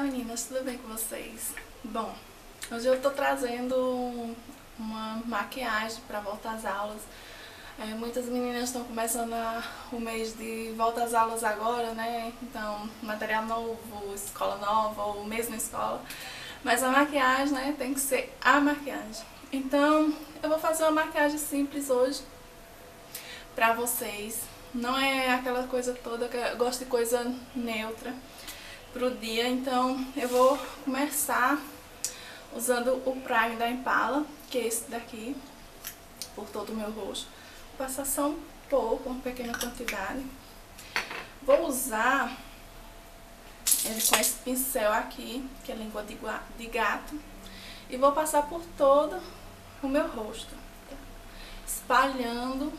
Olá meninas, tudo bem com vocês? Bom, hoje eu tô trazendo uma maquiagem para voltar às aulas. É, muitas meninas estão começando a, o mês de volta às aulas agora, né? Então, material novo, escola nova ou mesma escola. Mas a maquiagem, né, tem que ser a maquiagem. Então, eu vou fazer uma maquiagem simples hoje pra vocês. Não é aquela coisa toda, que eu gosto de coisa neutra pro dia, então eu vou começar usando o prime da Impala, que é esse daqui, por todo o meu rosto. Vou passar só um pouco, uma pequena quantidade. Vou usar ele com esse pincel aqui, que é língua de gato, e vou passar por todo o meu rosto, tá? espalhando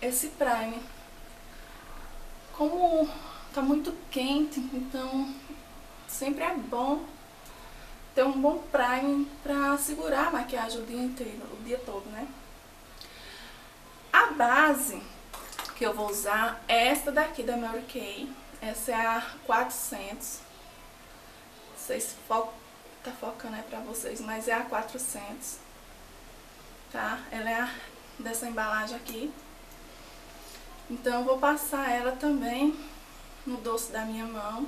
esse prime. Como tá muito quente, então sempre é bom ter um bom prime pra segurar a maquiagem o dia inteiro, o dia todo, né? A base que eu vou usar é esta daqui da Mary Kay. Essa é a 400. Não sei se fo tá focando aí pra vocês, mas é a 400. Tá? Ela é a, dessa embalagem aqui. Então eu vou passar ela também no doce da minha mão,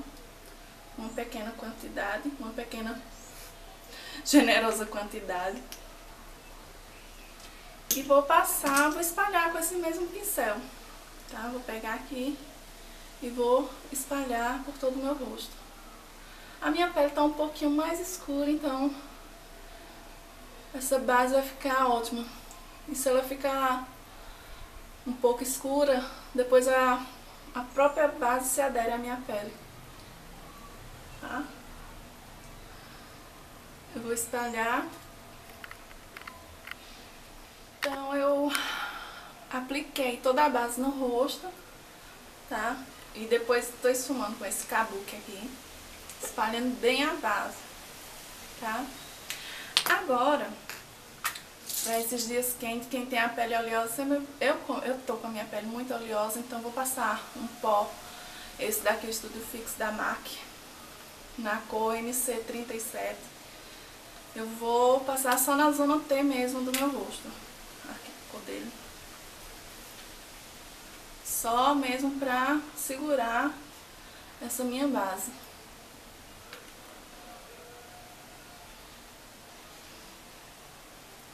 uma pequena quantidade, uma pequena generosa quantidade. E vou passar, vou espalhar com esse mesmo pincel, tá? Vou pegar aqui e vou espalhar por todo o meu rosto. A minha pele tá um pouquinho mais escura, então essa base vai ficar ótima. E se ela ficar um pouco escura, depois a base se adere à minha pele. Tá? Eu vou espalhar. Então eu apliquei toda a base no rosto, tá? E depois estou esfumando com esse kabuki aqui, espalhando bem a base, tá? Agora, para esses dias quentes, quem tem a pele oleosa, eu, eu tô com a minha pele muito oleosa, então vou passar um pó, esse daqui, o Estúdio Fix da MAC, na cor MC37. Eu vou passar só na zona T mesmo do meu rosto, aqui a cor dele. Só mesmo pra segurar essa minha base.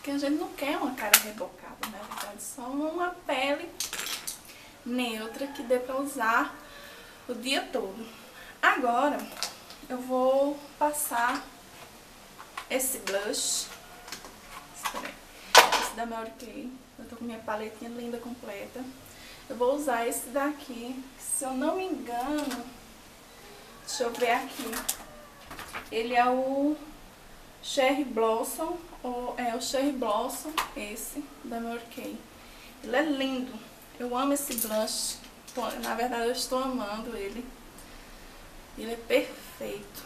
Porque a gente não quer uma cara rebocada, na né? verdade, só uma pele neutra que dê pra usar o dia todo. Agora, eu vou passar esse blush, esse da Mary Kay. Eu tô com minha paletinha linda completa. Eu vou usar esse daqui, se eu não me engano, deixa eu ver aqui. Ele é o Cherry Blossom, ou é o Cherry Blossom, esse, da Mary. Ele é lindo. Eu amo esse blush. Na verdade, eu estou amando ele. Ele é perfeito.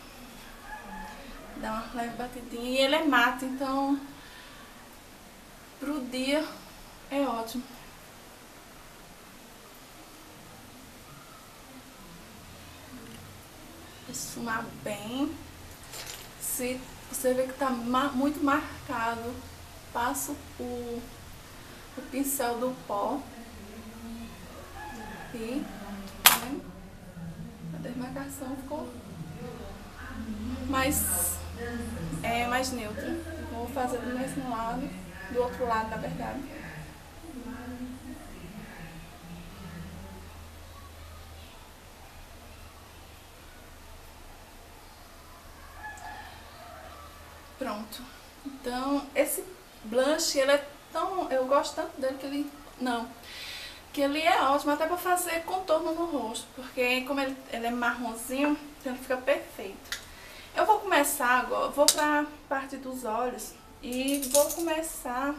Dá uma leve batidinha. E ele é mate, então pro dia é ótimo. Esfumar bem. Se você vê que está muito marcado. Passo o, o pincel do pó. E né, a demarcação ficou mais, é, mais neutra. Vou fazer do mesmo lado, do outro lado, na verdade. Pronto. Então, esse blush, ele é tão... Eu gosto tanto dele que ele... Não. Que ele é ótimo até pra fazer contorno no rosto. Porque como ele, ele é marronzinho, então ele fica perfeito. Eu vou começar agora... Vou pra parte dos olhos. E vou começar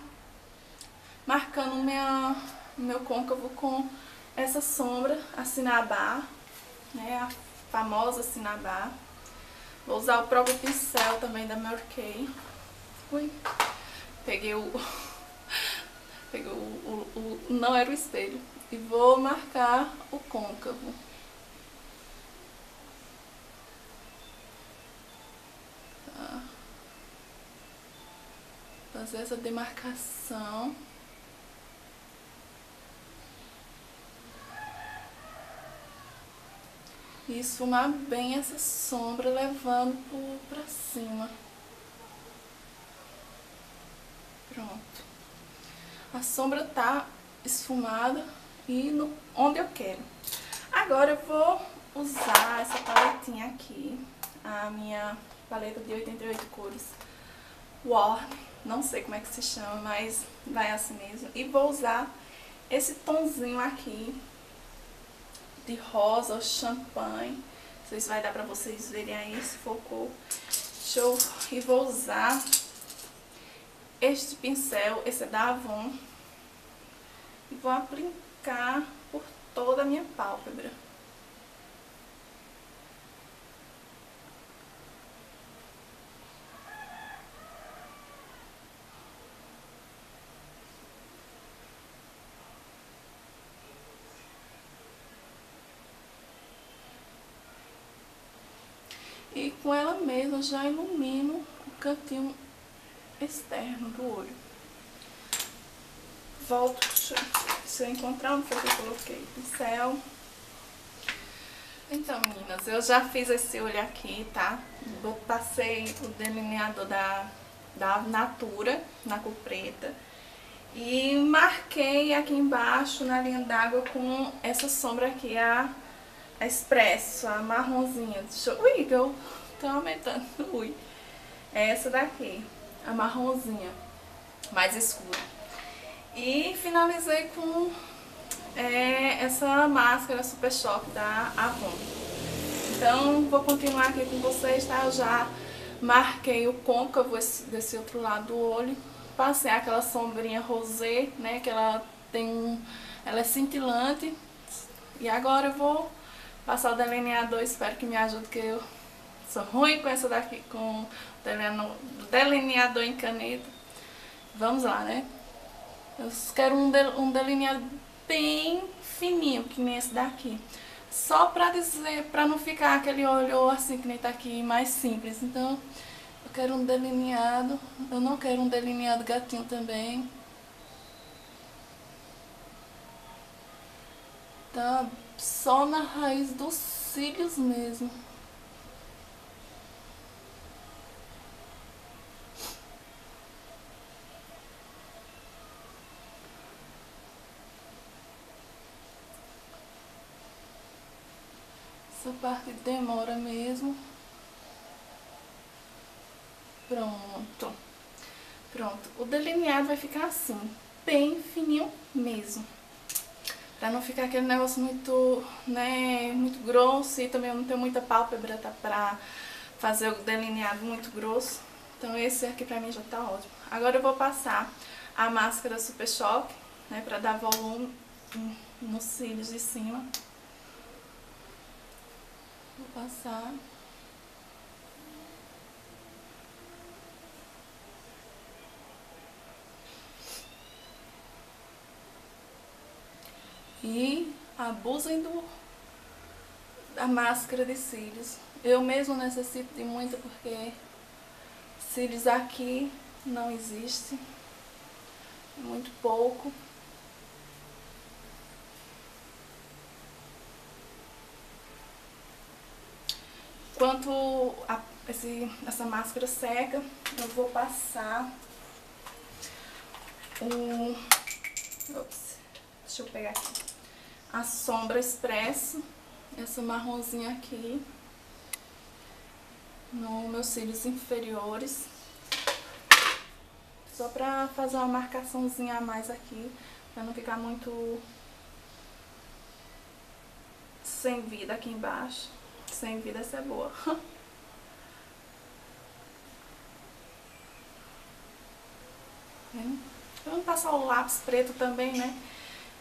marcando minha, meu côncavo com essa sombra, a Cinnabar. Né? A famosa Cinnabar. Vou usar o próprio pincel também da Mary Kay. Ui. Peguei o... Peguei o, o, o... Não era o espelho. E vou marcar o côncavo. Tá. Fazer essa demarcação. e esfumar bem essa sombra, levando para cima. Pronto. A sombra tá esfumada e no, onde eu quero. Agora eu vou usar essa paletinha aqui, a minha paleta de 88 cores Warm, não sei como é que se chama, mas vai assim mesmo. E vou usar esse tonzinho aqui de rosa ou champanhe. Não sei se vai dar pra vocês verem aí, se focou. Show. E vou usar este pincel, esse é da Avon. E vou aplicar por toda a minha pálpebra. E com ela mesma já ilumino o cantinho externo do olho. Volto, se eu encontrar onde foi que eu coloquei o pincel. Então, meninas, eu já fiz esse olho aqui, tá? Passei o delineador da, da Natura, na cor preta. E marquei aqui embaixo, na linha d'água, com essa sombra aqui, a a Expresso, a marronzinha. Deixa eu... Ui, eu tô aumentando. Ui. É essa daqui, a marronzinha, mais escura. E finalizei com é, essa máscara Super Shock da Avon. Então, vou continuar aqui com vocês, tá? Eu já marquei o côncavo desse outro lado do olho. Passei aquela sombrinha rosé, né? Que ela tem um... Ela é cintilante. E agora eu vou passar o delineador, espero que me ajude, que eu sou ruim com essa daqui, com delineador em caneta. Vamos lá, né? Eu quero um, um delineado bem fininho, que nem esse daqui. Só pra dizer, pra não ficar aquele olho assim que nem tá aqui, mais simples. Então, eu quero um delineado. Eu não quero um delineado gatinho também. Tá só na raiz dos cílios mesmo. Essa parte demora mesmo. Pronto. Pronto. O delineado vai ficar assim, bem fininho mesmo. Pra não ficar aquele negócio muito, né, muito grosso e também não ter muita pálpebra tá, pra fazer o delineado muito grosso. Então esse aqui pra mim já tá ótimo. Agora eu vou passar a máscara Super Shock, né, pra dar volume nos cílios de cima. Vou passar... E abusem do, da máscara de cílios. Eu mesmo necessito de muita porque cílios aqui não existe. Muito pouco. Enquanto a, esse, essa máscara seca, eu vou passar um... Ops, deixa eu pegar aqui a sombra expresso, essa marronzinha aqui, nos meus cílios inferiores. Só pra fazer uma marcaçãozinha a mais aqui, pra não ficar muito sem vida aqui embaixo. Sem vida essa é boa. Vamos passar o lápis preto também, né?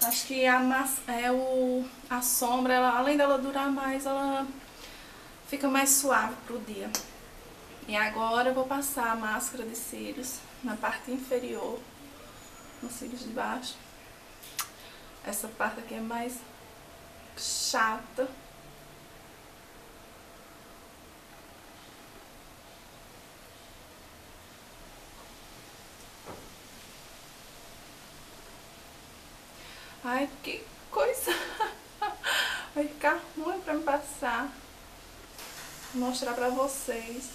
Acho que a, é o, a sombra, ela, além dela durar mais, ela fica mais suave pro dia. E agora eu vou passar a máscara de cílios na parte inferior, nos cílios de baixo. Essa parte aqui é mais chata. Ai, que coisa! Vai ficar ruim pra me passar. Vou mostrar pra vocês.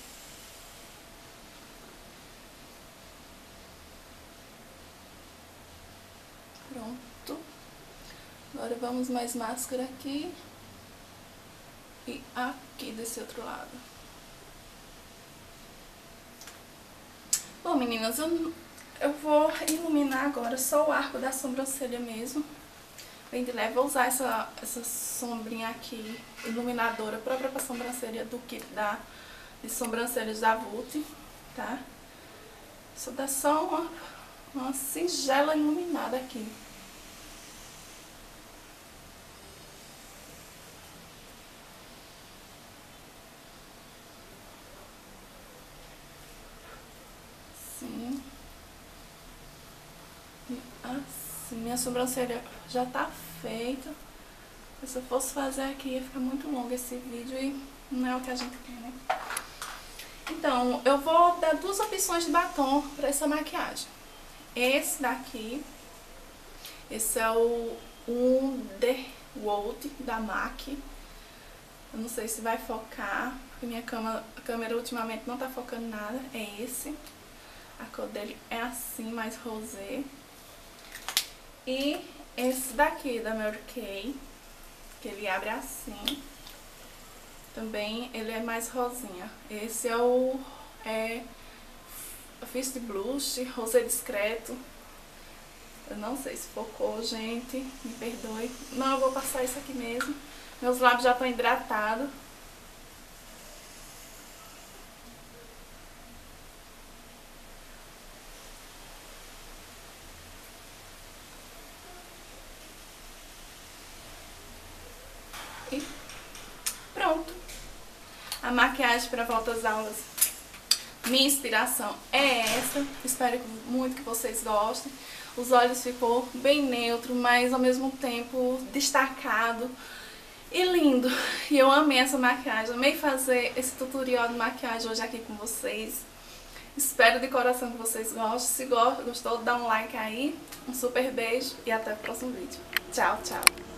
Pronto. Agora vamos mais máscara aqui. E aqui desse outro lado. Bom, meninas, eu, eu vou iluminar agora só o arco da sobrancelha mesmo. Bem de leve, vou usar essa, essa sombrinha aqui, iluminadora própria para sobrancelha do kit da, de sobrancelhas da Vult, tá? Isso dá só uma, uma singela iluminada aqui. Assim. E assim, minha sobrancelha já tá feita. Se eu fosse fazer aqui ia ficar muito longo esse vídeo e não é o que a gente quer, né? Então, eu vou dar duas opções de batom para essa maquiagem. Esse daqui, esse é o Underworld da MAC. Eu não sei se vai focar, porque minha câmera, câmera ultimamente não tá focando nada. É esse. A cor dele é assim, mais rosé. E esse daqui da Mary Kay, que ele abre assim. Também ele é mais rosinha. Esse é o é, Fist Blush, rosé discreto. Eu não sei se focou, gente, me perdoe. Não, eu vou passar isso aqui mesmo. Meus lábios já estão hidratados. E pronto. A maquiagem para volta às aulas. Minha inspiração é essa. Espero muito que vocês gostem. Os olhos ficou bem neutro, mas ao mesmo tempo destacado e lindo. E eu amei essa maquiagem. Amei fazer esse tutorial de maquiagem hoje aqui com vocês. Espero de coração que vocês gostem. Se gostou, dá um like aí. Um super beijo e até o próximo vídeo. Tchau, tchau.